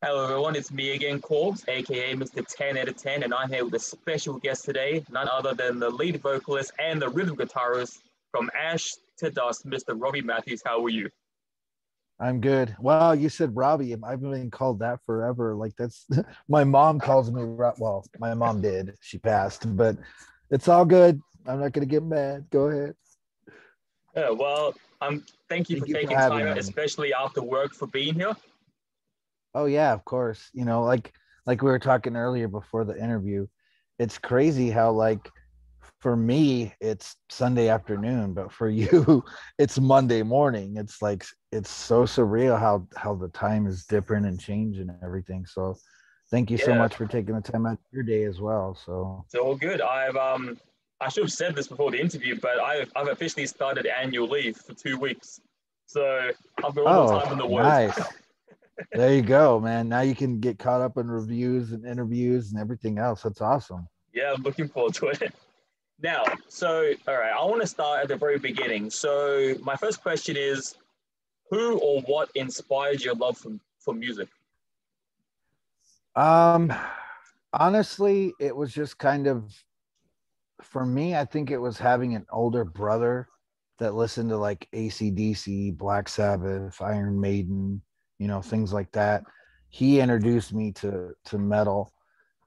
Hello everyone, it's me again, Corbs, aka Mr. 10 out of 10, and I'm here with a special guest today, none other than the lead vocalist and the rhythm guitarist from Ash to Dust, Mr. Robbie Matthews. How are you? I'm good. Well, you said Robbie. I've been called that forever. Like that's my mom calls me. Well, my mom did. She passed, but it's all good. I'm not gonna get mad. Go ahead. Yeah, well, um, thank you thank for you taking for time, me. especially after work, for being here. Oh yeah, of course. You know, like like we were talking earlier before the interview, it's crazy how like for me it's Sunday afternoon, but for you it's Monday morning. It's like it's so surreal how how the time is different and changing and everything. So thank you yeah. so much for taking the time out of your day as well. So it's all good. I've um I should have said this before the interview, but I've I've officially started annual leave for two weeks. So I've got all oh, the time in the world. Nice. there you go, man. Now you can get caught up in reviews and interviews and everything else. That's awesome. Yeah, I'm looking forward to it. Now, so all right, I want to start at the very beginning. So my first question is, who or what inspired your love for, for music? Um, honestly, it was just kind of for me. I think it was having an older brother that listened to like ACDC, Black Sabbath, Iron Maiden, you know, things like that. He introduced me to to metal,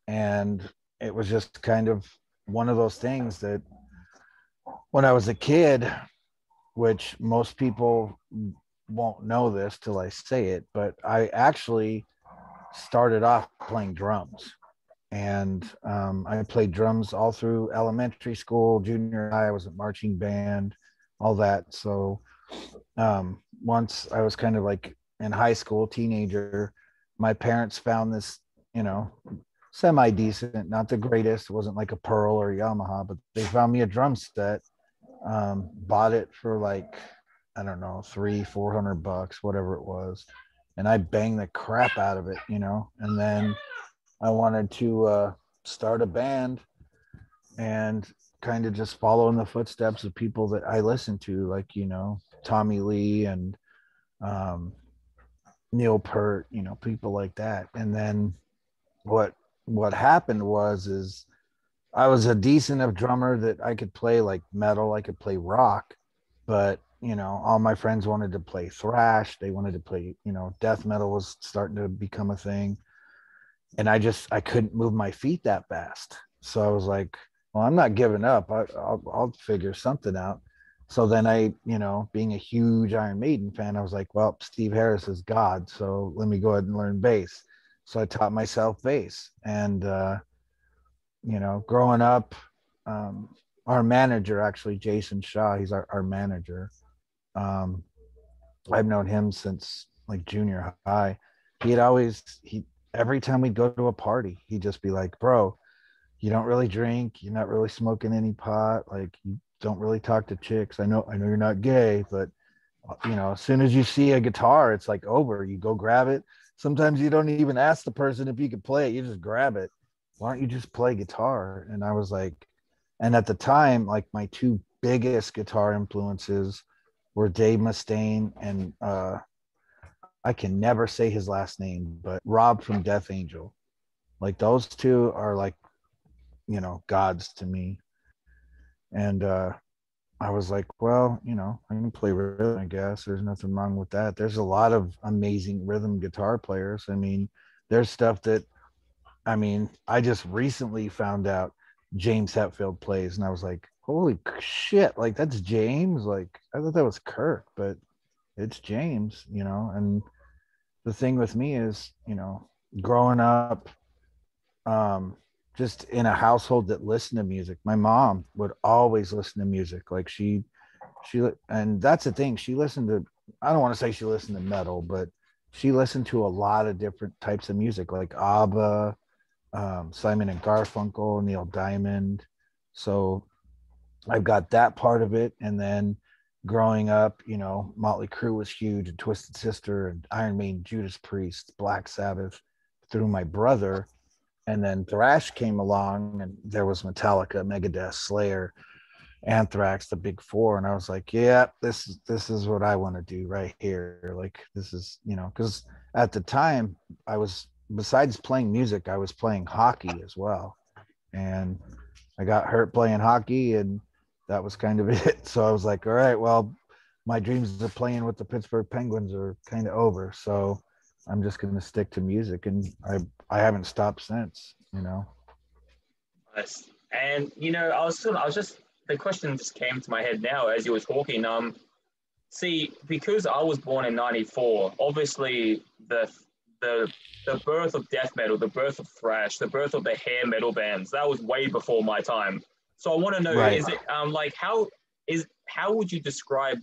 and it was just kind of one of those things that when I was a kid, which most people won't know this till I say it, but I actually started off playing drums. And um, I played drums all through elementary school, junior high. I was a marching band, all that. So um, once I was kind of like in high school, teenager, my parents found this, you know, semi decent, not the greatest. It wasn't like a Pearl or a Yamaha, but they found me a drum set. Um, bought it for like I don't know three, four hundred bucks, whatever it was, and I banged the crap out of it, you know. And then I wanted to uh, start a band and kind of just follow in the footsteps of people that I listen to, like you know Tommy Lee and um, Neil Peart, you know, people like that. And then what what happened was is I was a decent enough drummer that I could play like metal, I could play rock, but you know, all my friends wanted to play thrash, they wanted to play, you know, death metal was starting to become a thing. And I just I couldn't move my feet that fast. So I was like, well, I'm not giving up. I, will I'll figure something out. So then I, you know, being a huge Iron Maiden fan, I was like, well, Steve Harris is God. So let me go ahead and learn bass so I taught myself bass. And uh, you know, growing up, um, our manager actually, Jason Shaw, he's our, our manager. Um, I've known him since like junior high. He'd always he every time we'd go to a party, he'd just be like, "Bro, you don't really drink. You're not really smoking any pot. Like you don't really talk to chicks. I know I know you're not gay, but you know, as soon as you see a guitar, it's like over. You go grab it, sometimes you don't even ask the person if you could play it. You just grab it. Why don't you just play guitar? And i was like and at the time like my two biggest guitar influences were dave mustaine and uh i can never say his last name but rob from death angel. Like those two are like you know gods to me and uh I was like, well, you know, I can play rhythm, I guess. There's nothing wrong with that. There's a lot of amazing rhythm guitar players. I mean, there's stuff that, I mean, I just recently found out James Hetfield plays, and I was like, holy shit, like that's James. Like, I thought that was Kirk, but it's James, you know. And the thing with me is, you know, growing up, um, just in a household that listened to music. My mom would always listen to music. Like she, she, and that's the thing. She listened to, I don't want to say she listened to metal, but she listened to a lot of different types of music, like ABBA, um, Simon and Garfunkel, Neil Diamond. So I've got that part of it. And then growing up, you know, Motley Crue was huge, and Twisted Sister, and Iron Maiden, Judas Priest, Black Sabbath through my brother and then thrash came along and there was metallica megadeth slayer anthrax the big four and i was like yeah this is this is what i want to do right here like this is you know because at the time I was besides playing music, I was playing hockey as well. And I got hurt playing hockey and that was kind of it. So I was like, all right, well, my dreams of playing with the Pittsburgh Penguins are kind of over. So I'm just going to stick to music and I I haven't stopped since, you know. Nice. And you know, I was still, I was just the question just came to my head now as you were talking. Um, see, because I was born in '94, obviously the the the birth of death metal, the birth of thrash, the birth of the hair metal bands, that was way before my time. So I want to know, right. is it um like how is how would you describe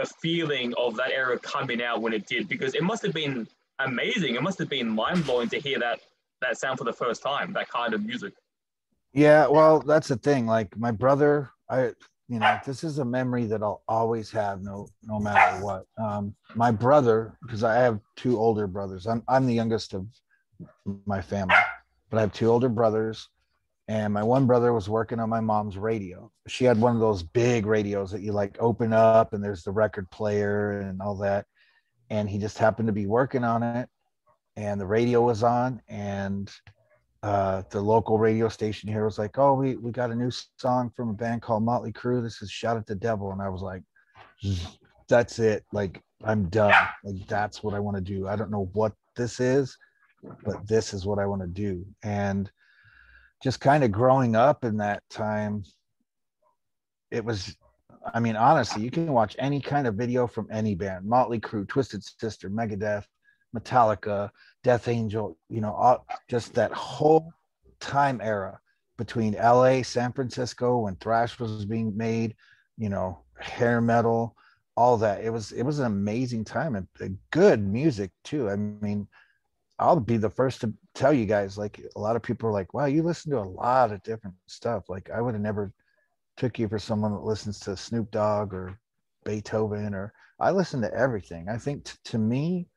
the feeling of that era coming out when it did? Because it must have been amazing. It must have been mind blowing to hear that that sound for the first time, that kind of music. Yeah, well, that's the thing. Like my brother, I you know, this is a memory that I'll always have, no no matter what. Um, my brother, because I have two older brothers. I'm I'm the youngest of my family, but I have two older brothers, and my one brother was working on my mom's radio. She had one of those big radios that you like open up, and there's the record player and all that. And he just happened to be working on it, and the radio was on, and uh, the local radio station here was like, "Oh, we we got a new song from a band called Motley Crue. This is Shout at the Devil," and I was like, "That's it. Like, I'm done. Like, that's what I want to do. I don't know what this is, but this is what I want to do." And just kind of growing up in that time, it was. I mean, honestly, you can watch any kind of video from any band: Motley Crue, Twisted Sister, Megadeth, Metallica, Death Angel, you know, all, just that whole time era between LA, San Francisco, when thrash was being made, you know, hair metal, all that. It was it was an amazing time and good music too. I mean, I'll be the first to tell you guys, like a lot of people are like, wow, you listen to a lot of different stuff. Like I would have never took you for someone that listens to Snoop Dogg or Beethoven or I listen to everything. I think t- to me,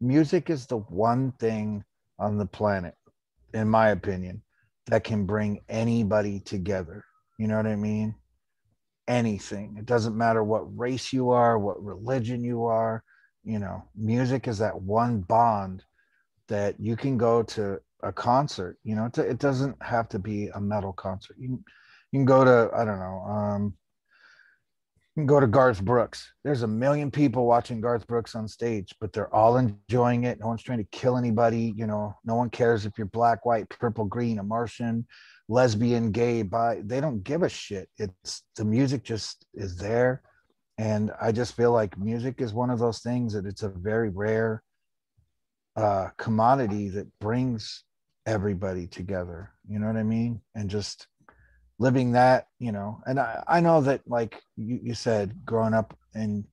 music is the one thing on the planet, in my opinion, that can bring anybody together. You know what I mean? Anything. It doesn't matter what race you are, what religion you are. You know, music is that one bond that you can go to a concert. You know, it doesn't have to be a metal concert. You can, you can go to, I don't know, um, you can go to Garth Brooks. There's a million people watching Garth Brooks on stage, but they're all enjoying it. No one's trying to kill anybody. You know, no one cares if you're black, white, purple, green, a Martian, lesbian, gay, bi. They don't give a shit. It's the music just is there. And I just feel like music is one of those things that it's a very rare uh, commodity that brings everybody together. You know what I mean? And just living that, you know, and I, I know that like you, you said, growing up in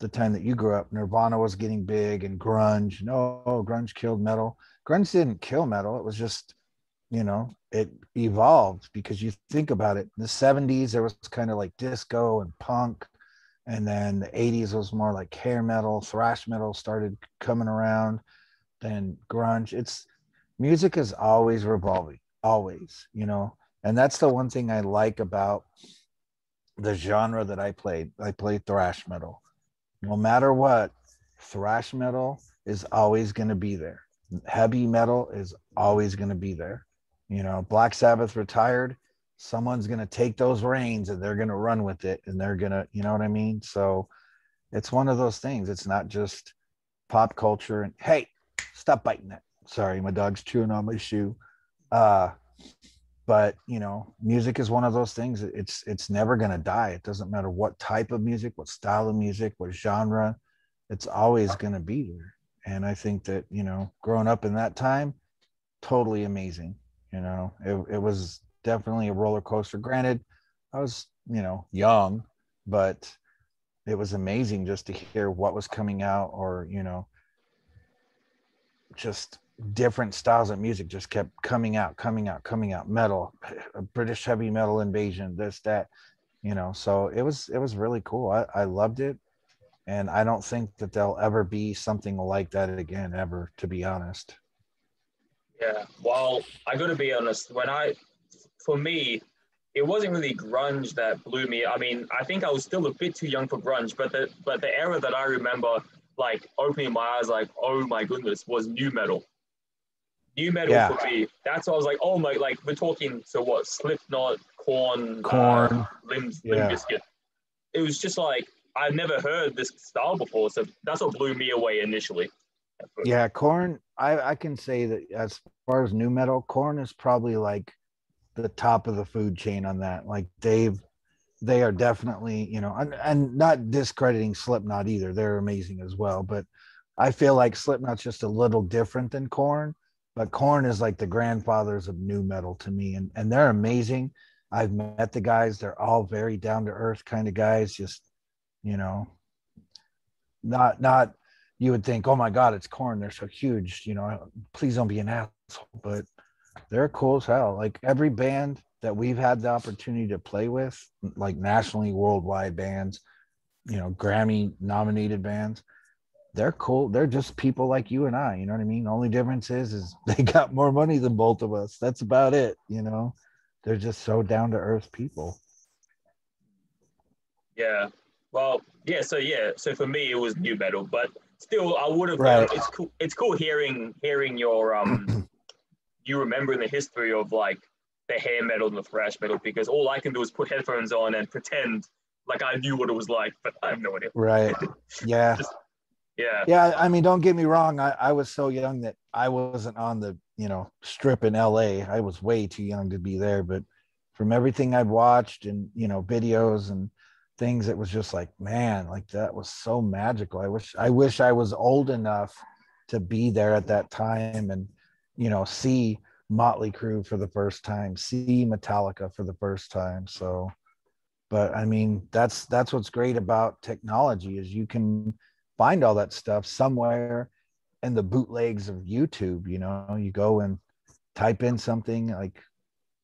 the time that you grew up, Nirvana was getting big and grunge. No, oh, grunge killed metal. Grunge didn't kill metal. It was just, you know, it evolved because you think about it. In the 70s, there was kind of like disco and punk. And then the 80s was more like hair metal, thrash metal started coming around. Then grunge. It's music is always revolving, always, you know and that's the one thing I like about the genre that I played. I play thrash metal. No matter what, thrash metal is always going to be there. Heavy metal is always going to be there. You know, Black Sabbath retired. Someone's going to take those reins and they're going to run with it and they're going to, you know what I mean? So it's one of those things. It's not just pop culture and hey, stop biting that. Sorry, my dog's chewing on my shoe. Uh, but you know music is one of those things. It's it's never going to die. It doesn't matter what type of music what style of music what genre it's always going to be there. And i think that you know growing up in that time totally amazing you know. It, it was definitely a roller coaster. Granted i was you know young but it was amazing just to hear what was coming out or you know just different styles of music just kept coming out, coming out, coming out. Metal, a British heavy metal invasion, this, that, you know. So it was it was really cool. I, I loved it, and I don't think that there'll ever be something like that again, ever. To be honest. Yeah. Well, I got to be honest. When I, for me, it wasn't really grunge that blew me. I mean, I think I was still a bit too young for grunge, but the but the era that I remember like opening my eyes, like, oh my goodness, was nu metal. Nu metal Yeah. for me. That's why I was like, oh my, like we're talking. So what? Slipknot, Korn, Korn. uh, Limp, Yeah. Limp Bizkit. It was just like I've never heard this style before, so that's what blew me away initially. Yeah, Korn. I I can say that as far as nu metal, Korn is probably like the top of the food chain on that. Like Dave, they are definitely you know, and, and not discrediting Slipknot either. They're amazing as well, but I feel like Slipknot's just a little different than Korn. But Korn is like the grandfathers of nu metal to me, and and they're amazing. I've met the guys; they're all very down to earth kind of guys. Just you know, not not you would think, oh my God, it's Korn. They're so huge. You know, please don't be an asshole. But they're cool as hell. Like every band that we've had the opportunity to play with, like nationally, worldwide bands, you know, Grammy nominated bands, they're cool. They're just people like you and I. You know what I mean? The only difference is, is they got more money than both of us. That's about it. You know, they're just so down to earth people. Yeah. Well, yeah. So yeah. So for me, it was nu metal, but still, I would have. Right. It's cool. It's cool hearing hearing your um, you remembering the history of like the hair metal and the thrash metal because all I can do is put headphones on and pretend like I knew what it was like, but I have no idea. Right. Yeah. Yeah. Yeah, I mean, don't get me wrong. I, I was so young that I wasn't on the, you know, strip in LA. I was way too young to be there. But from everything I've watched and, you know, videos and things, it was just like, man, like that was so magical. I wish I wish I was old enough to be there at that time and, you know, see Motley Crue for the first time, see Metallica for the first time. So but I mean, that's that's what's great about technology is you can find all that stuff somewhere in the bootlegs of YouTube. You know, you go and type in something like,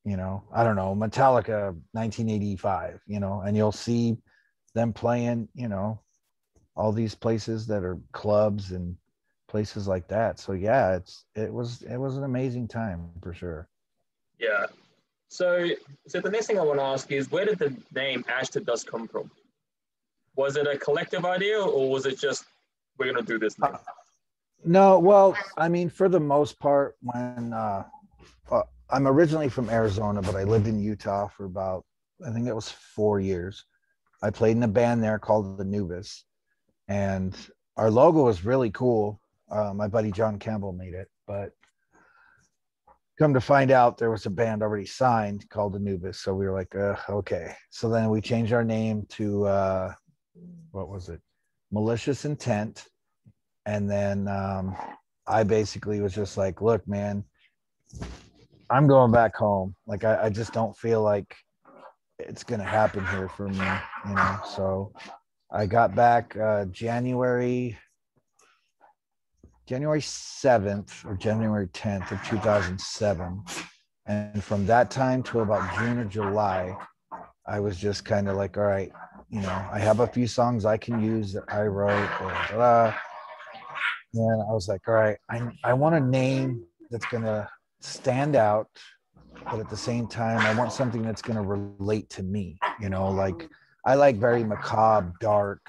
you know, I don't know, Metallica 1985, you know, and you'll see them playing, you know, all these places that are clubs and places like that. So yeah, it's it was it was an amazing time for sure. Yeah. So, so the next thing I want to ask is, where did the name Ash to Dust come from? Was it a collective idea, or was it just we're gonna do this? Now? No, well, I mean, for the most part, when uh, uh, I'm originally from Arizona, but I lived in Utah for about, I think it was four years. I played in a band there called Anubis, and our logo was really cool. Uh, my buddy John Campbell made it, but come to find out, there was a band already signed called Anubis. So we were like, okay. So then we changed our name to uh, what was it? Malicious Intent and then um, I basically was just like, look, man, I'm going back home. Like, I, I just don't feel like it's going to happen here for me, you know? So I got back uh, January, January 7th or January 10th of 2007. And from that time to about June or July, I was just kind of like, all right, you know, I have a few songs I can use that I wrote. And I was like, all right, I, I want a name that's going to stand out, but at the same time, I want something that's going to relate to me. You know, like I like very macabre, dark,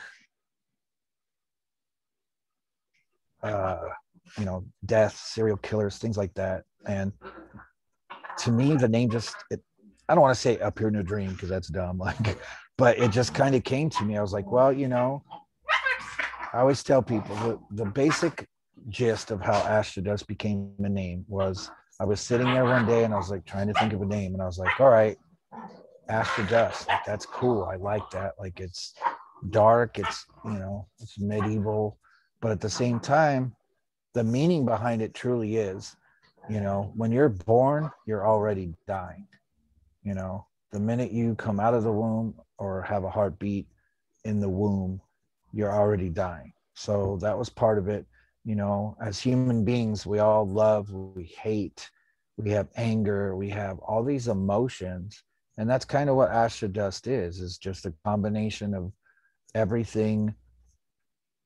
uh, you know, death, serial killers, things like that. And to me, the name just, it, I don't want to say up here in a dream because that's dumb. Like, but it just kind of came to me. I was like, well, you know, I always tell people the, the basic gist of how Ash to Dust became a name was I was sitting there one day and I was like trying to think of a name and I was like, all right, Ash to Dust, like that's cool. I like that. Like it's dark, it's you know, it's medieval, but at the same time, the meaning behind it truly is, you know, when you're born, you're already dying. You know, the minute you come out of the womb or have a heartbeat in the womb, you're already dying. So that was part of it. You know, as human beings, we all love, we hate, we have anger, we have all these emotions. And that's kind of what Ash Dust is, is just a combination of everything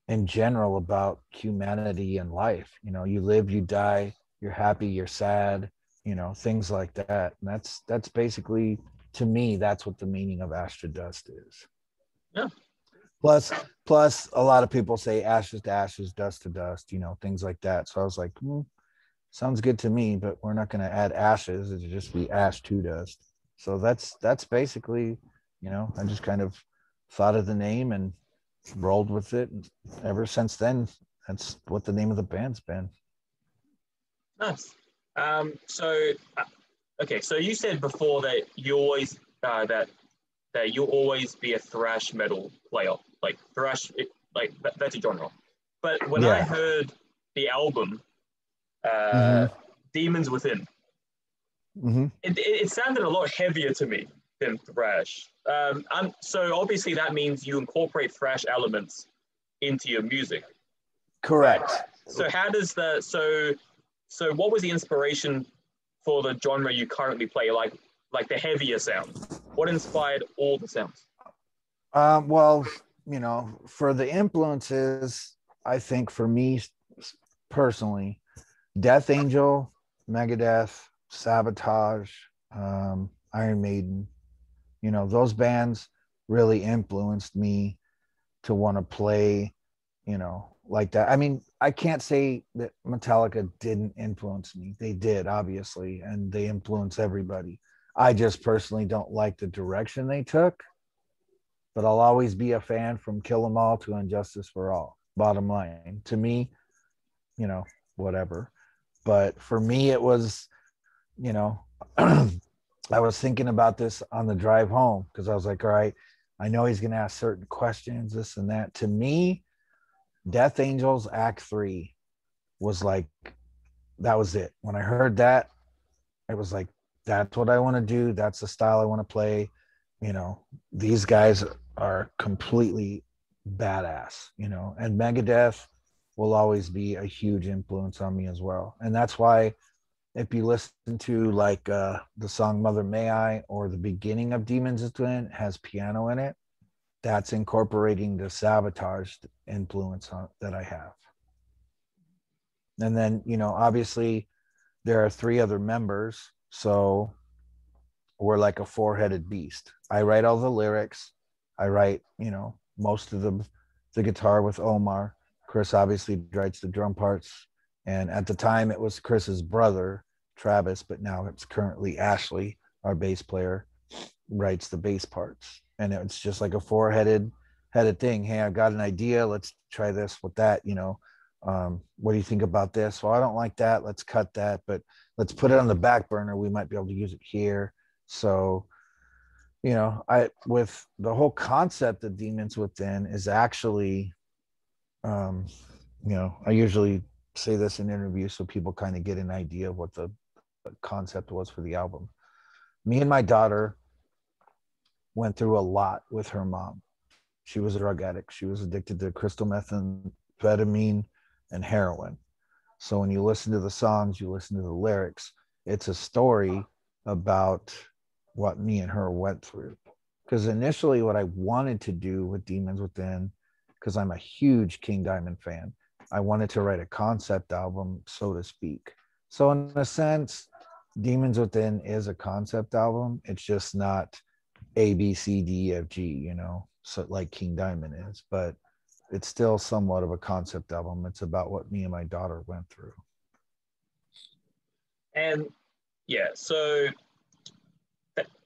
in general about humanity and life. You know, you live, you die, you're happy, you're sad, you know, things like that. And that's that's basically to me, that's what the meaning of Ash to Dust is. Yeah. Plus, plus a lot of people say ashes to ashes, dust to dust, you know, things like that. So I was like, hmm, sounds good to me, but we're not going to add ashes. It'll just be ash to dust. So that's that's basically, you know, I just kind of thought of the name and rolled with it. Ever since then, that's what the name of the band's been. Nice. Um, so, uh, okay, so you said before that you always uh, that that you'll always be a thrash metal player, like thrash, it, like that, that's a genre. But when I heard the album, uh, Mhm. Demons Within, hmm it, it, it sounded a lot heavier to me than thrash. Um, and so obviously that means you incorporate thrash elements into your music. Correct. So how does the so so what was the inspiration for the genre you currently play? Like like the heavier sounds. What inspired all the sounds? Um, well, you know, for the influences, I think for me personally, Death Angel, Megadeth, Savatage, um, Iron Maiden, you know, those bands really influenced me to want to play, you know, like that. I mean, I can't say that Metallica didn't influence me. They did, obviously, and they influence everybody. I just personally don't like the direction they took but I'll always be a fan from Kill 'Em All to And Justice for All. Bottom line, to me, you know, whatever. But for me, it was, you know, I was thinking about this on the drive home because I was like, all right, I know he's going to ask certain questions, this and that. To me, Death Angels Act Three was like, that was it. When I heard that, it was like, that's what I want to do. That's the style I want to play. You know, these guys are completely badass, you know, and Megadeth will always be a huge influence on me as well. And that's why if you listen to like uh the song Mother May I or the beginning of Demons Within has piano in it, that's incorporating the Savatage influence on, that I have. And then, you know, obviously there are three other members, so we're like a four-headed beast. I write all the lyrics. I write, you know, most of the the guitar with Omar. Chris obviously writes the drum parts. And at the time it was Chris's brother, Travis, but now it's currently Ashley, our bass player, writes the bass parts. And it's just like a four-headed headed thing. Hey, I've got an idea. Let's try this with that, you know. Um, what do you think about this? Well, I don't like that. Let's cut that, but let's put it on the back burner. We might be able to use it here. So, you know, I with the whole concept of demons within is actually, um, you know, I usually say this in interviews so people kind of get an idea of what the, concept was for the album. Me and my daughter went through a lot with her mom. She was a drug addict. She was addicted to crystal methamphetamine and heroin. So when you listen to the songs, you listen to the lyrics, it's a story about what me and her went through. Because initially, what I wanted to do with Demons Within, because I'm a huge King Diamond fan, I wanted to write a concept album, so to speak. So, in a sense, Demons Within is a concept album. It's just not A, B, C, D, F, G, you know, so like King Diamond is, but it's still somewhat of a concept album. It's about what me and my daughter went through. And yeah, so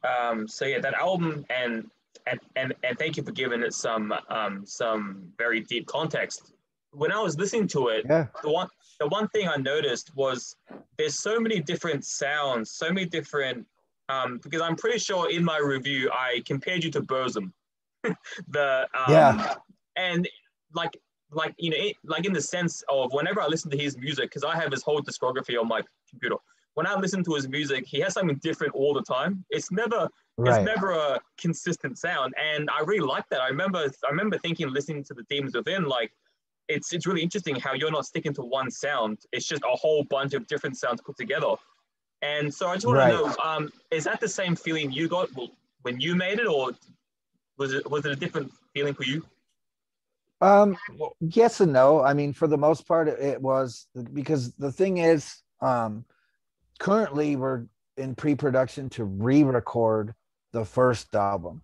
um, so yeah, that album and and and and thank you for giving it some um some very deep context. When I was listening to it, Yeah. the one the one thing I noticed was there's so many different sounds, so many different um because I'm pretty sure in my review I compared you to Burzum. the um, Yeah. and like like you know it, like in the sense of whenever I listen to his music because I have his whole discography on my computer. When I listen to his music, he has something different all the time. It's never Right. it's never a consistent sound, and I really like that. I remember I remember thinking listening to the Demons Within like it's it's really interesting how you're not sticking to one sound. It's just a whole bunch of different sounds put together. And so I just want Right. to know, um, is that the same feeling you got when you made it, or was it was it a different feeling for you? Um, yes and no. I mean, for the most part, it- it was because the thing is, um, currently we're in pre-production to re-record the first album.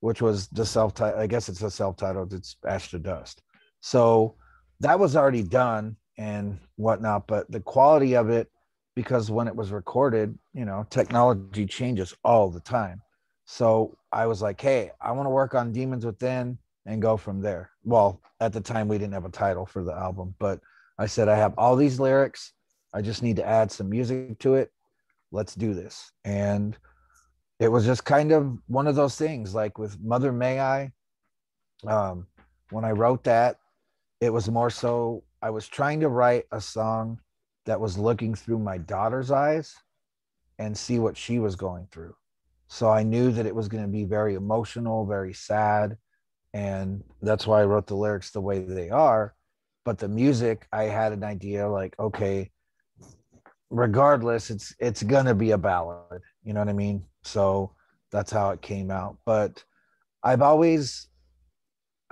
which was the self-titled. I guess it's a self-titled, it's Ash to Dust. So that was already done and whatnot, but the quality of it, because when it was recorded, you know, technology changes all the time. So I was like, hey, I want to work on Demons Within and go from there. Well, at the time we didn't have a title for the album, but I said I have all these lyrics. I just need to add some music to it. Let's do this. And it was just kind of one of those things like with Mother May I. Um, when I wrote that, it was more so I was trying to write a song that was looking through my daughter's eyes and see what she was going through. So I knew that it was going to be very emotional, very sad. And that's why I wrote the lyrics the way they are. But the music, I had an idea like, okay, regardless, it's it's gonna be a ballad. You know what I mean? So that's how it came out. But I've always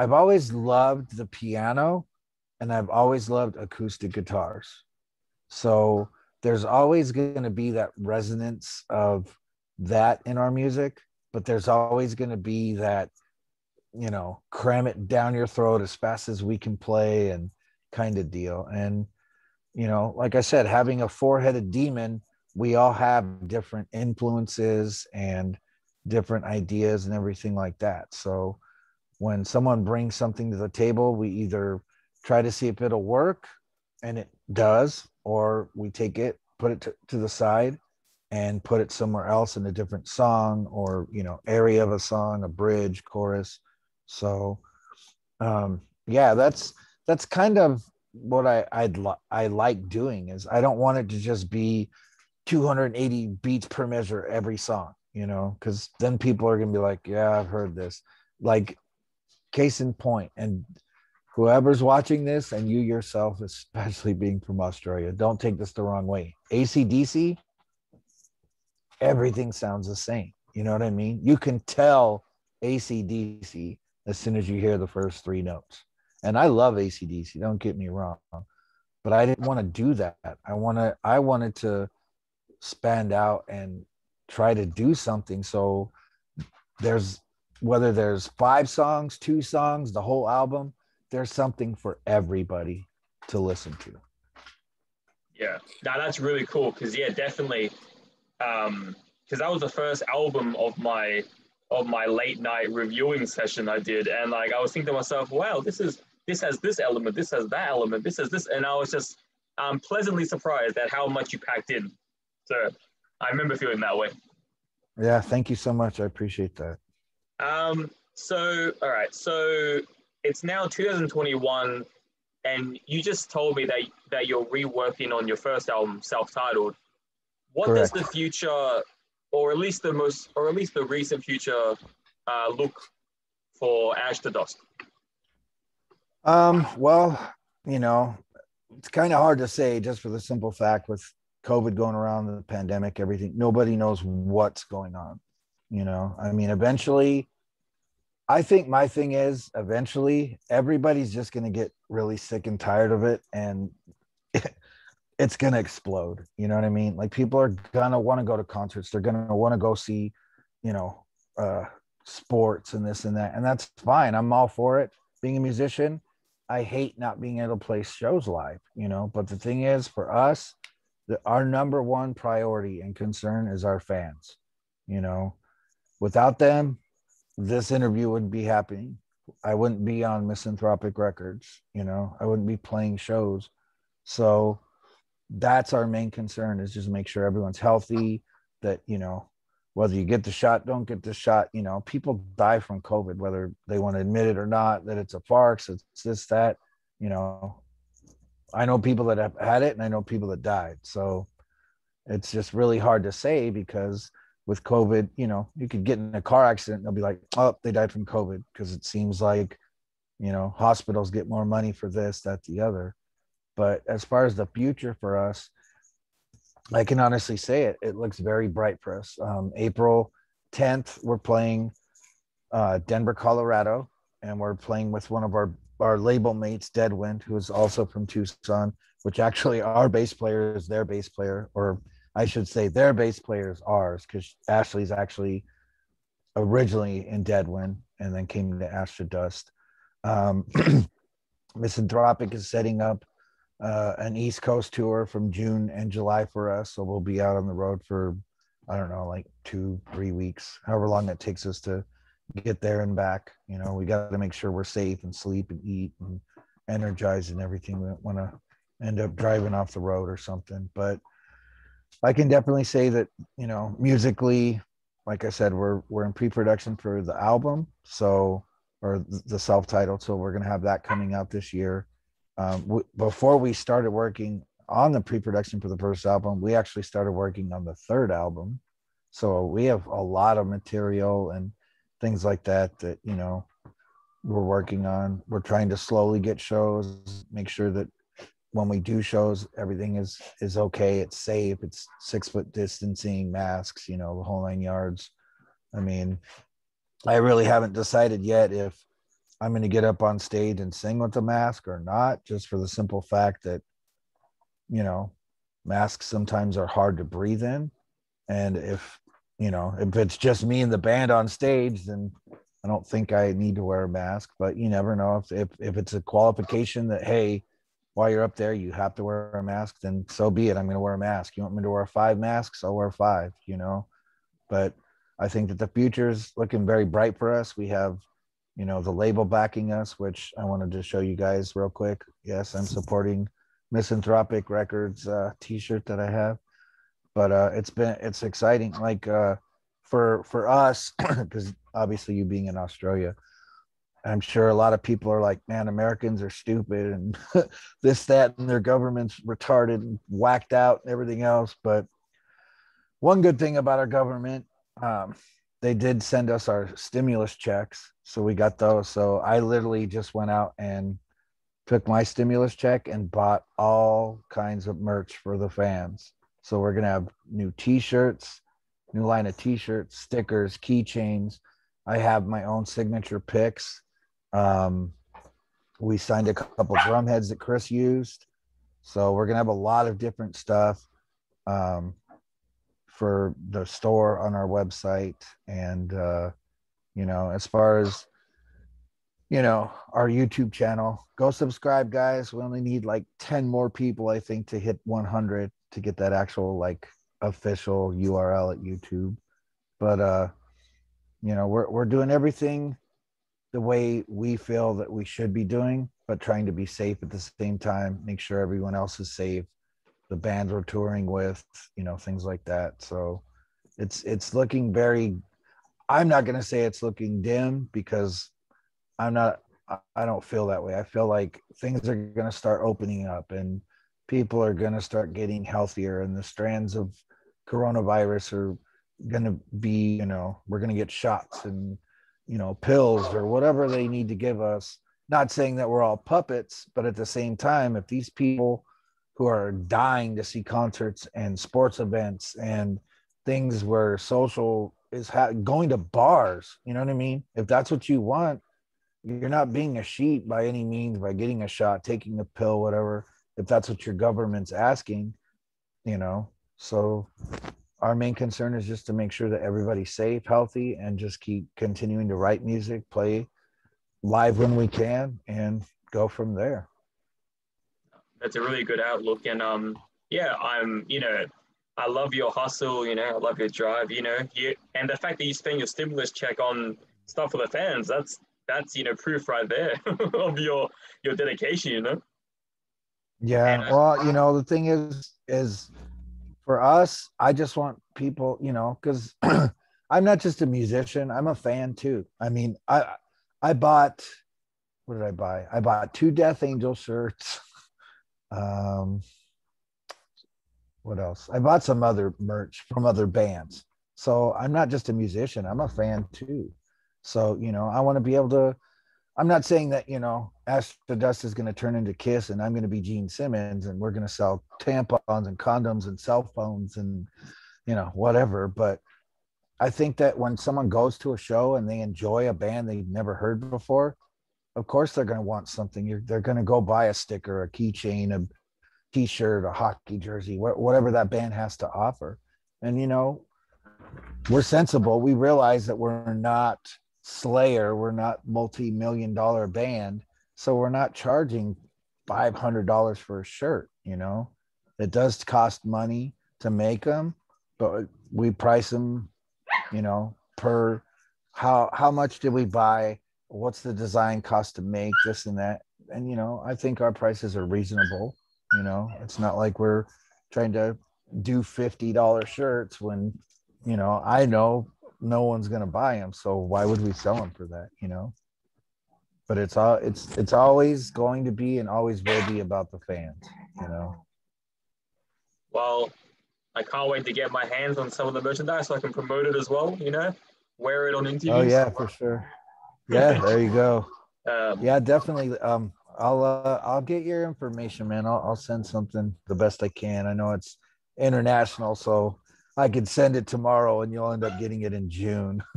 I've always loved the piano and I've always loved acoustic guitars. So there's always going to be that resonance of that in our music, but there's always going to be that, you know, cram it down your throat as fast as we can play and kind of deal. And, you know, like I said, having a four headed demon we all have different influences and different ideas and everything like that. So when someone brings something to the table, we either try to see if it'll work and it does, or we take it, put it to, to the side and put it somewhere else in a different song or, you know, area of a song, a bridge, chorus. So, um, yeah, that's, that's kind of what I, I'd, li- I like doing is I don't want it to just be 280 beats per measure every song, you know, because then people are gonna be like, yeah, I've heard this. Like, case in point, and whoever's watching this, and you yourself, especially being from Australia, don't take this the wrong way. ACDC, everything sounds the same. You know what I mean? You can tell ACDC as soon as you hear the first three notes. And I love ACDC, don't get me wrong. But I didn't want to do that. I want to, I wanted to spanned out and try to do something. So there's whether there's five songs, two songs, the whole album, there's something for everybody to listen to. Yeah, now that's really cool because yeah, definitely, um, because that was the first album of my of my late night reviewing session I did, and like I was thinking to myself, wow, this is this has this element, this has that element, this has this, and I was just um, pleasantly surprised at how much you packed in so I remember feeling that way. Yeah, thank you so much. I appreciate that. Um, so all right, so it's now 2021, and you just told me that that you're reworking on your first album, self-titled. What Correct. does the future, or at least the most, or at least the recent future, uh, look for Ash to Dust? Um, well, you know, it's kind of hard to say just for the simple fact with COVID going around, the pandemic, everything. Nobody knows what's going on. You know, I mean, eventually, I think my thing is eventually everybody's just going to get really sick and tired of it and it's going to explode. You know what I mean? Like people are going to want to go to concerts. They're going to want to go see, you know, uh, sports and this and that. And that's fine. I'm all for it. Being a musician, I hate not being able to play shows live, you know, but the thing is for us, the, our number one priority and concern is our fans. You know, without them, this interview wouldn't be happening. I wouldn't be on Misanthropic Records. You know, I wouldn't be playing shows. So that's our main concern is just make sure everyone's healthy. That you know, whether you get the shot, don't get the shot. You know, people die from COVID, whether they want to admit it or not. That it's a farce. It's this that. You know, I know people that have had it and I know people that died. So it's just really hard to say because with COVID, you know, you could get in a car accident they'll be like, oh, they died from COVID because it seems like, you know, hospitals get more money for this, that, the other. But as far as the future for us, I can honestly say it, it looks very bright for us. Um, April 10th, we're playing uh, Denver, Colorado, and we're playing with one of our our label mates, Deadwind, who is also from Tucson, which actually our bass player is their bass player, or I should say their bass player is ours, because Ashley's actually originally in Deadwind and then came to to Dust. Um, Misanthropic is setting up uh, an East Coast tour from June and July for us. So we'll be out on the road for, I don't know, like two, three weeks, however long it takes us to get there and back. You know, we got to make sure we're safe and sleep and eat and energized and everything. We don't want to end up driving off the road or something. But I can definitely say that, you know, musically, like I said, we're we're in pre-production for the album, so or the self-titled. So we're gonna have that coming out this year. Um, before we started working on the pre-production for the first album, we actually started working on the third album. So we have a lot of material and things like that that you know we're working on. We're trying to slowly get shows, make sure that when we do shows, everything is is okay. It's safe. It's six foot distancing, masks, you know, the whole nine yards. I mean, I really haven't decided yet if I'm going to get up on stage and sing with a mask or not, just for the simple fact that, you know, masks sometimes are hard to breathe in. And if, you know, if it's just me and the band on stage, then I don't think I need to wear a mask. But you never know if, if, if it's a qualification that, hey, while you're up there, you have to wear a mask, then so be it. I'm going to wear a mask. You want me to wear five masks? I'll wear five, you know. But I think that the future is looking very bright for us. We have, you know, the label backing us, which I wanted to show you guys real quick. Yes, I'm supporting Misanthropic Records uh, T-shirt that I have, but uh, it's been it's exciting. Like uh, for for us, because obviously you being in Australia, I'm sure a lot of people are like, man, Americans are stupid and this, that, and their government's retarded and whacked out and everything else. But one good thing about our government, um, they did send us our stimulus checks. So we got those. So I literally just went out and took my stimulus check and bought all kinds of merch for the fans. So we're going to have new t shirts, new line of t shirts, stickers, keychains. I have my own signature picks um, we signed a couple drum heads that Chris used. So we're gonna have a lot of different stuff um, for the store on our website, and uh, you know, as far as you know, our YouTube channel, go subscribe, guys. We only need like ten more people, I think, to hit 100 to get that actual like official URL at YouTube. But uh, you know, we're we're doing everything the way we feel that we should be doing, but trying to be safe at the same time, make sure everyone else is safe, the band we're touring with, you know, things like that. So it's it's looking very I'm not gonna say it's looking dim because I'm not I don't feel that way. I feel like things are gonna start opening up and people are gonna start getting healthier and the strands of coronavirus are gonna be, you know, we're gonna get shots and you know, pills or whatever they need to give us. Not saying that we're all puppets, but at the same time, if these people who are dying to see concerts and sports events and things where social is ha- going to bars, you know what I mean? If that's what you want, you're not being a sheep by any means by getting a shot, taking a pill, whatever. If that's what your government's asking, you know. So our main concern is just to make sure that everybody's safe, healthy, and just keep continuing to write music, play live when we can, and go from there. That's a really good outlook, and um, yeah, I'm, you know, I love your hustle, you know, I love your drive, you know, you, and the fact that you spend your stimulus check on stuff for the fans, that's that's you know proof right there of your your dedication, you know. Yeah, and, well, you know, the thing is, is for us, I just want people, you know, because I'm not just a musician, I'm a fan too. I mean, I I bought what did I buy? I bought two Death Angel shirts. um what else? I bought some other merch from other bands. So I'm not just a musician, I'm a fan too. So, you know, I want to be able to I'm not saying that, you know, Ash to Dust is going to turn into Kiss and I'm going to be Gene Simmons and we're going to sell tampons and condoms and cell phones and, you know, whatever. But I think that when someone goes to a show and they enjoy a band they've never heard before, of course they're going to want something. You're, they're going to go buy a sticker, a keychain, a t-shirt, a hockey jersey, wh- whatever that band has to offer. And, you know, we're sensible. We realize that we're not Slayer, we're not multi-million dollar band, so we're not charging five hundred dollars for a shirt. You know, it does cost money to make them, but we price them, you know, per how how much did we buy? What's the design cost to make this and that? And you know, I think our prices are reasonable. You know, it's not like we're trying to do fifty dollar shirts when you know I know no one's gonna buy them. So why would we sell them for that? You know. But it's all it's it's always going to be and always will be about the fans. You know. Well, I can't wait to get my hands on some of the merchandise so I can promote it as well. You know, wear it on interviews. Oh yeah, for sure. Yeah, there you go. Um, Yeah, definitely. Um, I'll uh, I'll get your information, man. I'll I'll send something the best I can. I know it's international, so I could send it tomorrow, and you'll end up getting it in June.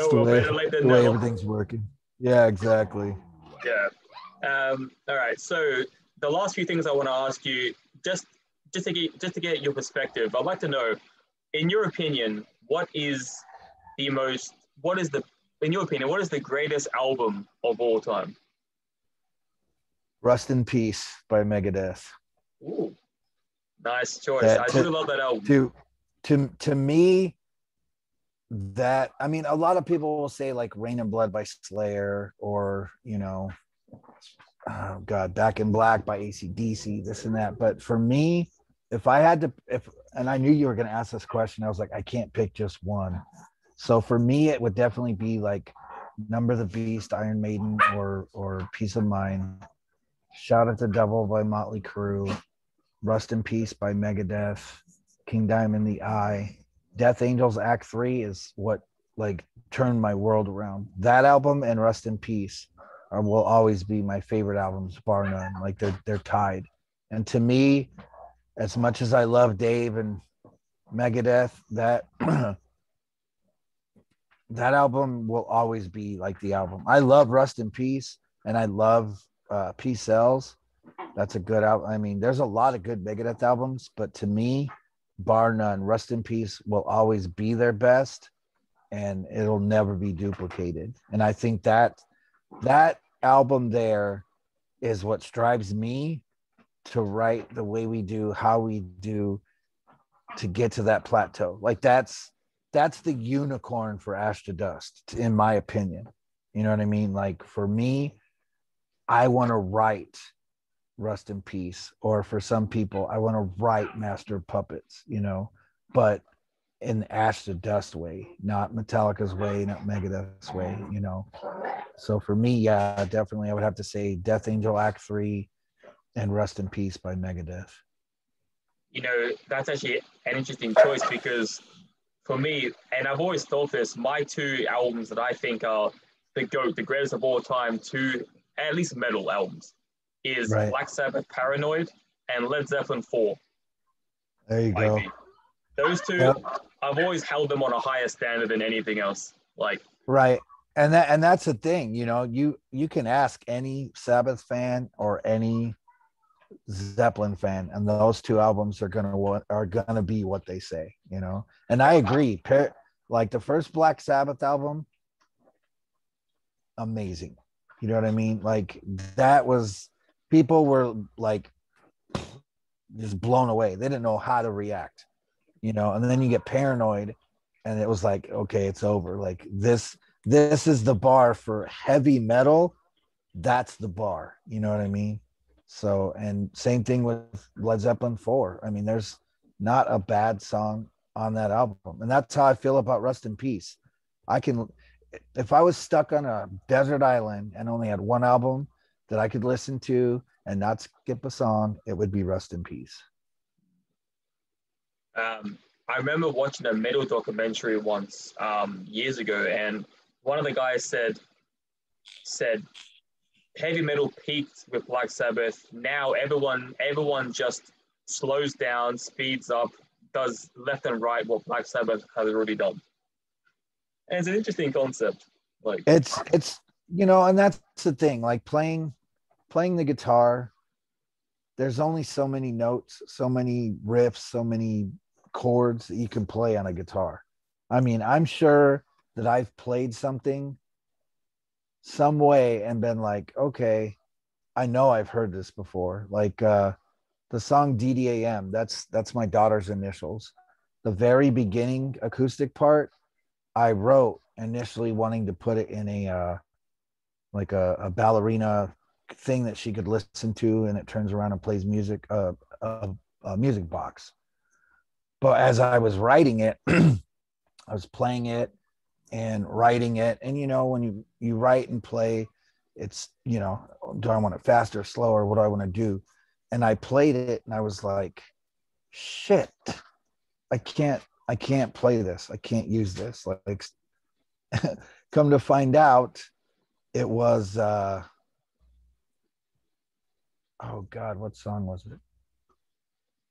Oh, the way, better late than the way everything's working. Yeah, exactly. Yeah. Um, all right. So the last few things I want to ask you, just just to get just to get your perspective, I'd like to know, in your opinion, what is the most what is the in your opinion, what is the greatest album of all time? Rust in Peace by Megadeth. Ooh, nice choice. Yeah, I to- do love that album. to to to me that i mean a lot of people will say like reign in blood by slayer or you know oh god back in black by acdc this and that but for me if i had to if and i knew you were going to ask this question i was like i can't pick just one so for me it would definitely be like number of the beast iron maiden or or piece of mind shout at the devil by motley crue rust in peace by megadeth King Diamond the Eye. Death Angel's Act 3 is what like turned my world around. That album and Rust in Peace are, will always be my favorite albums, bar none. Like they're they're tied. And to me, as much as I love Dave and Megadeth, that that album will always be like the album. I love Rust in Peace and I love uh Peace Sells. That's a good album. I mean, there's a lot of good Megadeth albums, but to me, bar none, Rust in Peace will always be their best and it'll never be duplicated. And I think that that album there is what drives me to write the way we do, how we do to get to that plateau. Like that's that's the unicorn for Ash to Dust, in my opinion. You know what I mean? Like for me, I want to write Rust in Peace, or for some people, I want to write Master Puppets, you know, but in Ash to Dust way, not Metallica's way, not Megadeth's way, you know. So for me, yeah, definitely, I would have to say Death Angel Act Three and Rust in Peace by Megadeth. you know, that's actually an interesting choice because for me, and I've always thought this, my two albums that I think are the GOAT, the greatest of all time, two at least metal albums, is Right. Black Sabbath Paranoid and Led Zeppelin 4. There you Like, go. those two, Yep. I've always held them on a higher standard than anything else. Like, Right. And that and that's the thing, you know, you you can ask any Sabbath fan or any Zeppelin fan, and those two albums are gonna what are gonna be what they say, you know. And I agree. Par- like the first Black Sabbath album, amazing. You know what I mean? Like that was people were like just blown away. They didn't know how to react, you know. And then you get paranoid, and it was like, okay, it's over. Like this, this is the bar for heavy metal. That's the bar. You know what I mean? So, and same thing with Led Zeppelin 4. I mean, there's not a bad song on that album. And that's how I feel about Rust in Peace. I can, if I was stuck on a desert island and only had one album that I could listen to and not skip a song, it would be Rust in Peace. um, I remember watching a metal documentary once um, years ago, and one of the guys said, said heavy metal peaked with Black Sabbath. Now everyone everyone just slows down, speeds up, does left and right what Black Sabbath has already done. And it's an interesting concept. Like it's it's you know and that's the thing like playing playing the guitar there's only so many notes so many riffs so many chords that you can play on a guitar. I mean, I'm sure that I've played something some way and been like, okay, I know I've heard this before. Like uh the song DDAM, that's that's my daughter's initials. The very beginning acoustic part, I wrote initially wanting to put it in a uh like a, a ballerina thing that she could listen to and it turns around and plays music uh, a, a music box. But as i was writing it i was playing it and writing it. And you know when you you write and play it's you know do i want it faster slower what do i want to do? And i played it and i was like shit i can't i can't play this. I can't use this. Like come to find out it was uh oh god what song was it?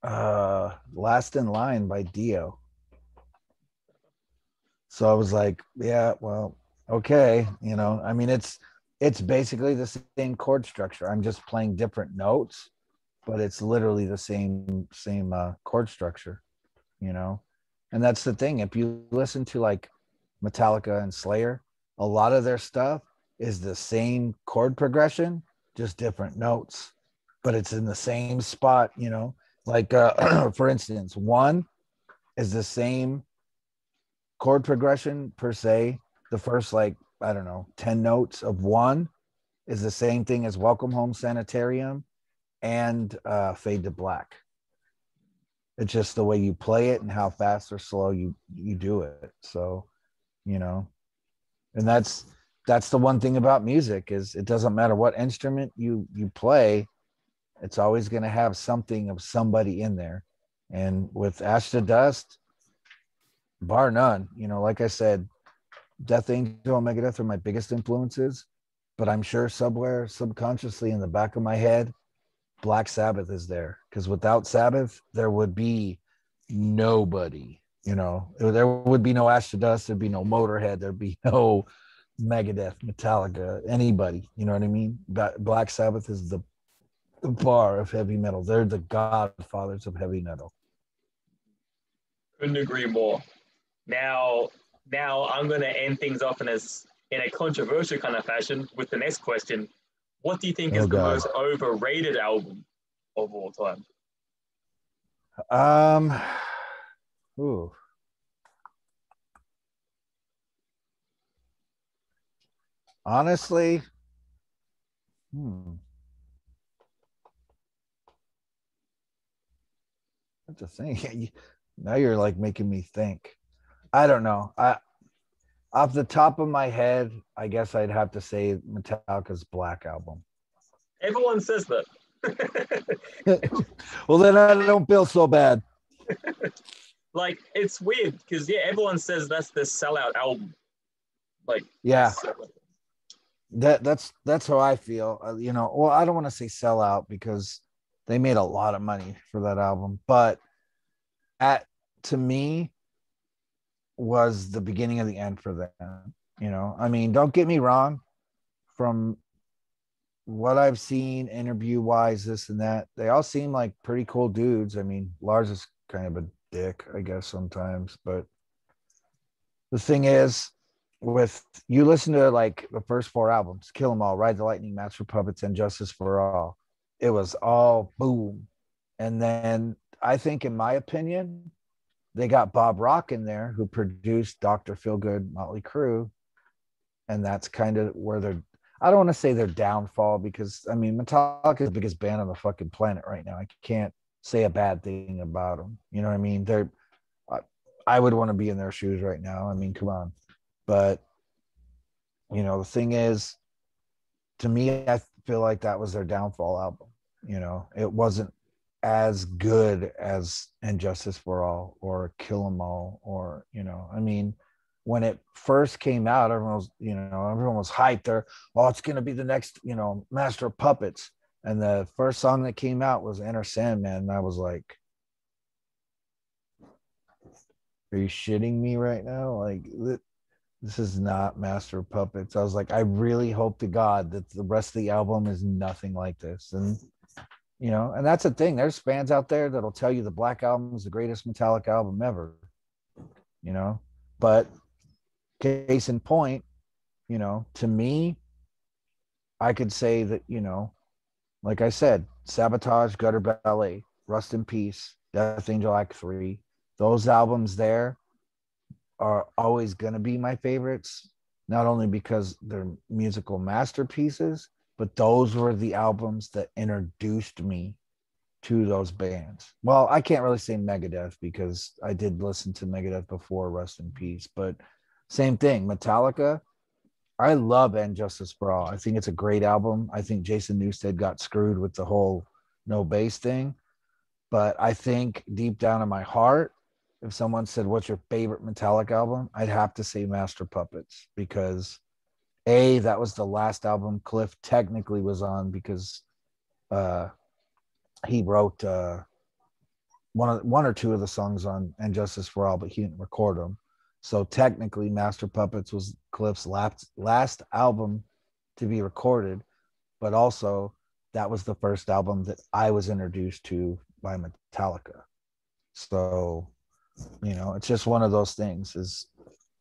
Uh last in line by dio. So i was like yeah well okay you know i mean it's it's basically the same chord structure. I'm just playing different notes but it's literally the same same uh, chord structure you know? And that's the thing if you listen to like metallica and slayer a lot of their stuff is the same chord progression just different notes but it's in the same spot, you know. Like uh, for instance, one is the same chord progression per se. The first like I don't know, 10 notes of one is the same thing as Welcome Home Sanitarium and uh, Fade to Black. It's just the way you play it and how fast or slow you you do it. So, you know, and that's that's the one thing about music is it doesn't matter what instrument you you play it's always going to have something of somebody in there. And with Ash to Dust, bar none, you know, like I said, Death Angel and Megadeth are my biggest influences, but I'm sure somewhere subconsciously in the back of my head, Black Sabbath is there. Because without Sabbath, there would be nobody, you know, there would be no Ash to Dust, there'd be no Motorhead, there'd be no Megadeth, Metallica, anybody, you know what I mean? Black Sabbath is the the bar of heavy metal. They're the godfathers of heavy metal. Couldn't agree more. Now, now I'm going to end things off in a, in a controversial kind of fashion with the next question. What do you think oh, is God. the most overrated album of all time? Um, ooh. Honestly, hmm. The thing. now you're like making me think. I don't know. I off the top of my head, I guess I'd have to say Metallica's Black album. Everyone says that. well, then I don't feel so bad. like it's weird because yeah, everyone says that's the sellout album. Like yeah, that that's that's how I feel. Uh, you know, well, I don't want to say sellout because they made a lot of money for that album, but at to me was the beginning of the end for them. You know, I mean, don't get me wrong, from what I've seen interview wise, this and that, they all seem like pretty cool dudes. I mean, Lars is kind of a dick, I guess, sometimes, but the thing is, with you listen to like the first four albums, Kill 'Em All, Ride the Lightning, Master Puppets, and Justice for All it was all boom. And then I think, in my opinion, they got Bob Rock in there who produced Dr. Feelgood, Motley Crue. And that's kind of where they're, I don't want to say their downfall because I mean, Metallica is the biggest band on the fucking planet right now. I can't say a bad thing about them. You know what I mean? They're, I, I would want to be in their shoes right now. I mean, come on. But, you know, the thing is, to me, I feel like that was their downfall album. You know, it wasn't as good as And Justice for All or Kill 'Em All or you know, I mean, when it first came out, everyone was you know everyone was hyped. There, oh, it's gonna be the next you know Master of Puppets. And the first song that came out was Enter Sandman, and I was like, "Are you shitting me right now? Like, this is not Master of Puppets." I was like, "I really hope to God that the rest of the album is nothing like this." And You know, and that's the thing. There's fans out there that'll tell you the Black Album is the greatest Metallica album ever. You know, but case in point, you know, to me, I could say that, you know, like I said, Savatage, Gutter Ballet, Rust in Peace, Death Angel Act 3, those albums there are always going to be my favorites, not only because they're musical masterpieces, but those were the albums that introduced me to those bands. Well, I can't really say Megadeth because I did listen to Megadeth before Rust in Peace, but same thing. Metallica, I love And Justice for All. I think it's a great album. I think Jason Newsted got screwed with the whole no bass thing. But I think deep down in my heart, if someone said, What's your favorite Metallic album? I'd have to say Master Puppets because A, that was the last album Cliff technically was on because uh, he wrote uh, one, of, one or two of the songs on And Justice for All, but he didn't record them. So technically, Master Puppets was Cliff's last, last album to be recorded, but also that was the first album that I was introduced to by Metallica. So, you know, it's just one of those things. Is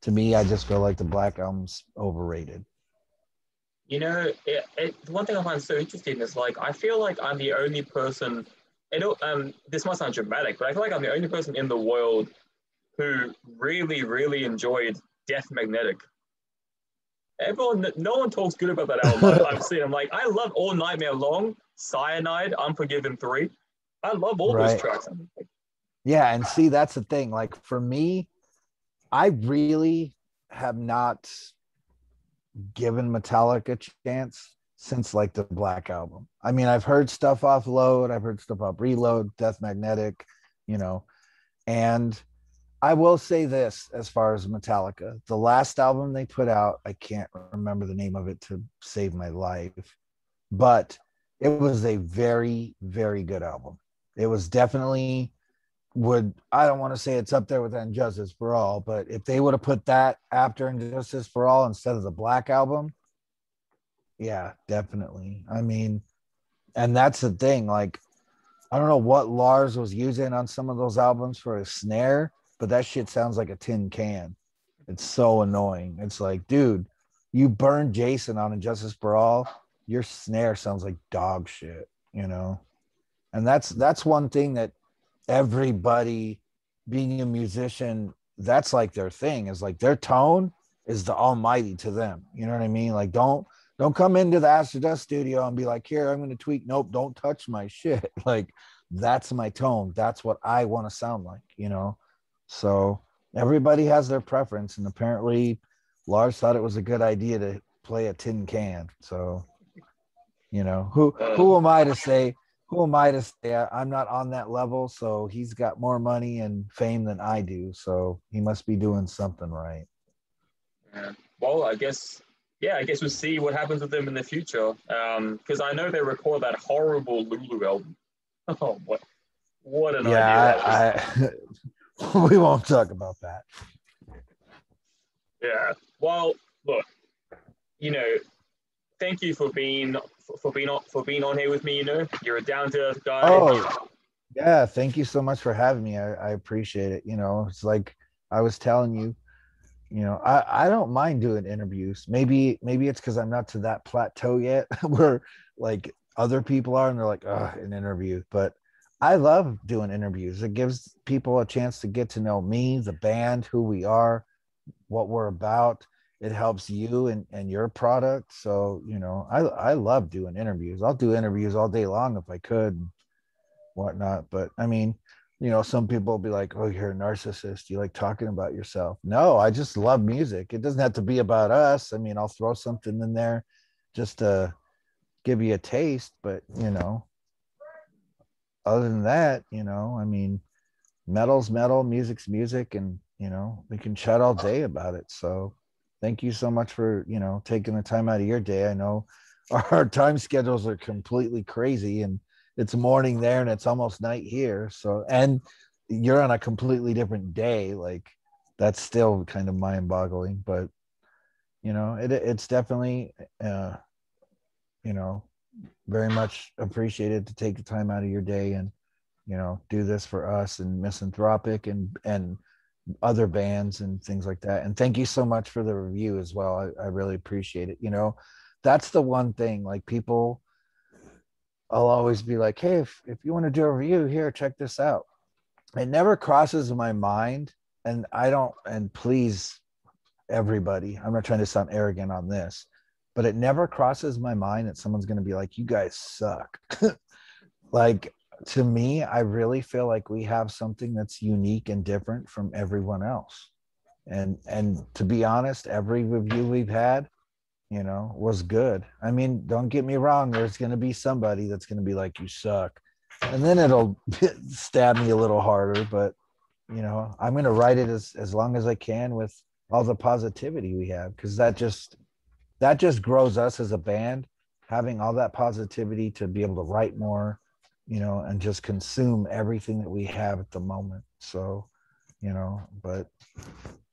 to me, I just feel like the Black Album's overrated. You know, it, it, one thing I find so interesting is like I feel like I'm the only person. It, um, this might sound dramatic, but I feel like I'm the only person in the world who really, really enjoyed Death Magnetic. Everyone, no one talks good about that album. I've seen. I'm like, I love All Nightmare Long, Cyanide, Unforgiven Three. I love all right. those tracks. Yeah, and see, that's the thing. Like for me, I really have not given Metallica a chance since like the Black Album. I mean, I've heard stuff off Load, I've heard stuff off Reload, Death Magnetic, you know, and I will say this as far as Metallica, the last album they put out, I can't remember the name of it to save my life, but it was a very, very good album. It was definitely would I don't want to say it's up there with And Justice for All, but if they would have put that after And Justice for All instead of the Black album, yeah, definitely. I mean, and that's the thing. Like, I don't know what Lars was using on some of those albums for a snare, but that shit sounds like a tin can. It's so annoying. It's like, dude, you burned Jason on And Justice for All. Your snare sounds like dog shit, you know? And that's that's one thing that everybody being a musician, that's like their thing, is like their tone is the almighty to them. You know what I mean? Like don't don't come into the Ash to Dust studio and be like, here, I'm gonna tweak. Nope, don't touch my shit. Like that's my tone. That's what I want to sound like, you know. So everybody has their preference, and apparently Lars thought it was a good idea to play a tin can. So, you know, who who am I to say? Who am I to say I'm not on that level? So he's got more money and fame than I do. So he must be doing something right. Yeah. Well, I guess yeah, I guess we'll see what happens with them in the future. Because um, I know they record that horrible Lulu album. Oh, what what an yeah, idea! I, we won't talk about that. Yeah. Well, look, you know, thank you for being for being on for being on here with me. You know, you're a down to earth guy. Oh, yeah. Thank you so much for having me. I, I appreciate it. You know, it's like I was telling you. You know, I I don't mind doing interviews. Maybe maybe it's because I'm not to that plateau yet where like other people are, and they're like, oh, an interview. But I love doing interviews. It gives people a chance to get to know me, the band, who we are, what we're about. It helps you and, and your product. So, you know, I, I love doing interviews. I'll do interviews all day long if I could, whatnot. But I mean, you know, some people will be like, oh, you're a narcissist. You like talking about yourself. No, I just love music. It doesn't have to be about us. I mean, I'll throw something in there just to give you a taste, but, you know, other than that, you know, I mean, metal's metal, music's music, and you know, we can chat all day about it. So thank you so much for, you know, taking the time out of your day. I know our time schedules are completely crazy and it's morning there and it's almost night here. So and you're on a completely different day. Like that's still kind of mind boggling, but you know, it it's definitely uh you know, very much appreciated to take the time out of your day and you know do this for us and misanthropic and and other bands and things like that. And thank you so much for the review as well. I, I really appreciate it. You know that's the one thing like people i'll always be like hey if, if you want to do a review here check this out. It never crosses my mind and i don't and please everybody i'm not trying to sound arrogant on this but it never crosses my mind that someone's going to be like you guys suck. Like to me i really feel like we have something that's unique and different from everyone else. And and to be honest every review we've had you know was good. I mean don't get me wrong there's going to be somebody that's going to be like you suck. And then it'll stab me a little harder but you know i'm going to write it as as long as i can with all the positivity we have because that just that just grows us as a band having all that positivity to be able to write more you know and just consume everything that we have at the moment. So you know but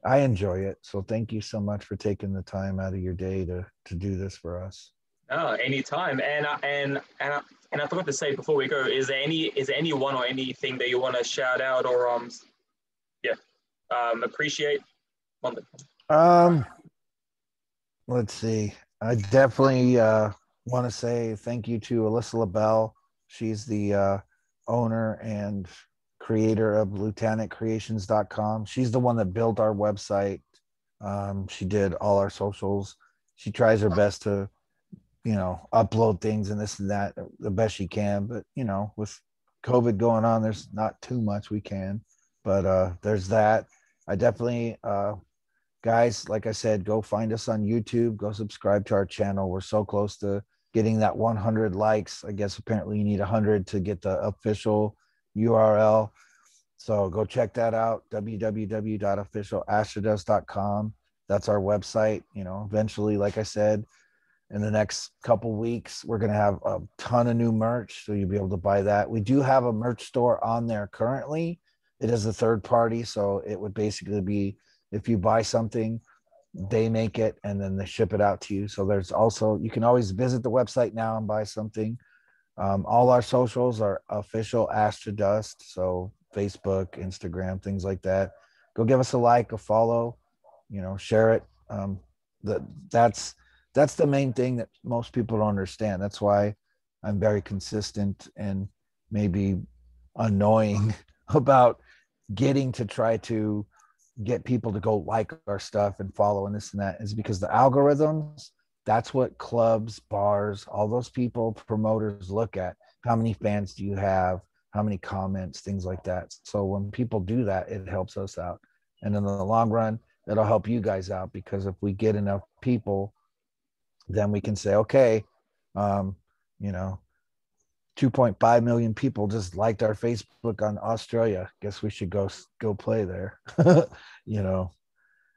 i enjoy it. So thank you so much for taking the time out of your day to to do this for us. Oh anytime. And and and and i forgot to say before we go is there any is there anyone or anything that you want to shout out or um yeah um appreciate? Um let's see. I definitely uh, want to say thank you to Alyssa LaBelle. She's the uh, owner and creator of lieutenantcreations.com. She's the one that built our website. Um, she did all our socials. She tries her best to, you know, upload things and this and that the best she can. But, you know, with COVID going on, there's not too much we can. But uh, there's that. I definitely uh, guys, like I said, go find us on YouTube. Go subscribe to our channel. We're so close to getting that 100 likes. I guess apparently you need 100 to get the official URL. So go check that out www.officialashtodust.com. That's our website. You know, eventually, like I said, in the next couple weeks, we're going to have a ton of new merch. So you'll be able to buy that. We do have a merch store on there currently. It is a third party. So it would basically be if you buy something they make it and then they ship it out to you. So there's also you can always visit the website now and buy something. Um, all our socials are official ashtodust so facebook instagram things like that. Go give us a like a follow you know share it. Um, that that's that's the main thing that most people don't understand. That's why i'm very consistent and maybe annoying about getting to try to get people to go like our stuff and follow and this and that is because the algorithms that's what clubs bars all those people promoters look at. How many fans do you have? How many comments? Things like that. So when people do that it helps us out. And in the long run it'll help you guys out because if we get enough people then we can say okay um, you know 2.5 million people just liked our Facebook on Australia. Guess we should go go play there. you know.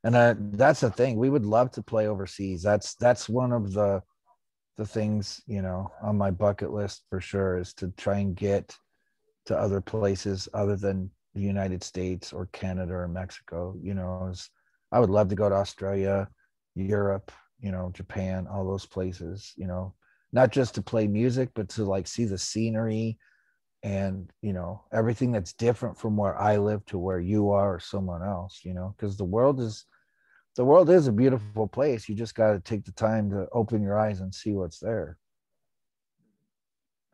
And I, that's the thing. We would love to play overseas. That's that's one of the the things, you know, on my bucket list for sure is to try and get to other places other than the United States or Canada or Mexico, you know, I would love to go to Australia, Europe, you know, Japan, all those places, you know, not just to play music, but to like see the scenery and you know everything that's different from where I live to where you are or someone else, you know, because the world is the world is a beautiful place. You just got to take the time to open your eyes and see what's there.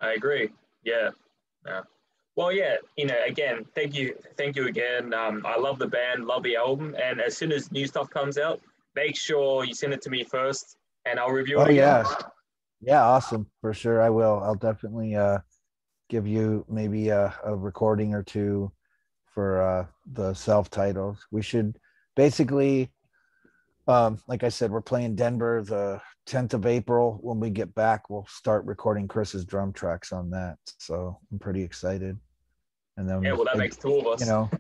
I agree. Yeah. Yeah. Well, yeah, you know, again, thank you, thank you again. Um, I love the band, love the album, and as soon as new stuff comes out, make sure you send it to me first, and I'll review it. Oh yeah, yeah, awesome. For sure. I will. I'll definitely uh, give you maybe a, a recording or two for uh, the self titles. We should basically, um, like I said, we're playing Denver the 10th of April. When we get back, we'll start recording Chris's drum tracks on that. So I'm pretty excited. And then, yeah, well, that makes two of us. You know,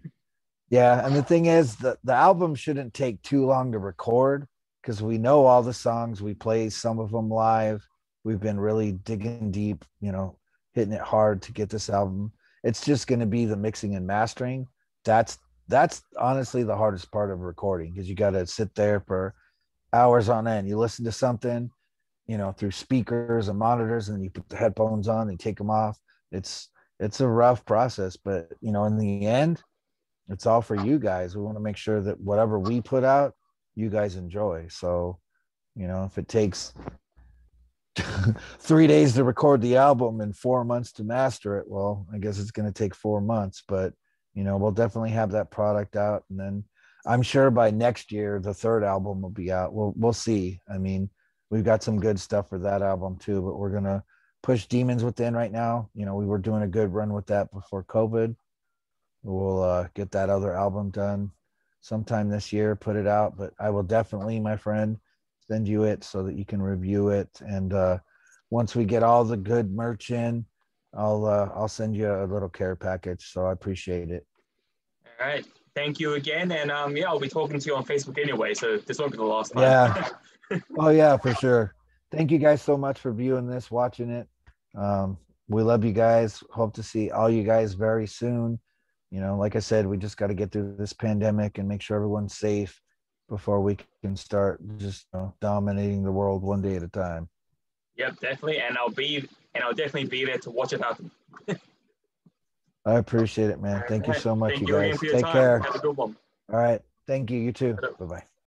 yeah. And the thing is, the, the album shouldn't take too long to record because we know all the songs. We play some of them live We've been really digging deep, you know, hitting it hard to get this album. It's just going to be the mixing and mastering. That's that's honestly the hardest part of recording because you got to sit there for hours on end. You listen to something, you know, through speakers and monitors, and you put the headphones on, and take them off. It's it's a rough process, but you know, in the end, it's all for you guys. We want to make sure that whatever we put out, you guys enjoy. So, you know, if it takes three days to record the album and four months to master it, well, I guess it's going to take four months, but you know, we'll definitely have that product out. And then I'm sure by next year, the third album will be out. We'll, we'll see. I mean, we've got some good stuff for that album too, but we're going to push Demons Within right now. You know, we were doing a good run with that before COVID. We'll uh, get that other album done sometime this year, put it out. But I will definitely, my friend, send you it so that you can review it. And uh, once we get all the good merch in, I'll uh, I'll send you a little care package. So I appreciate it. All right. Thank you again. And um, yeah, I'll be talking to you on Facebook anyway. So this won't be the last time. Yeah. oh yeah, for sure. Thank you guys so much for viewing this, watching it. Um, we love you guys. Hope to see all you guys very soon. You know, like I said, we just got to get through this pandemic and make sure everyone's safe before we can start just you know, dominating the world one day at a time. Yep, definitely. And I'll be and I'll definitely be there to watch it happen. I appreciate it, man. Thank you so much, Thank you guys. Take time. care. Have a good one. All right. Thank you. You too. Bye bye.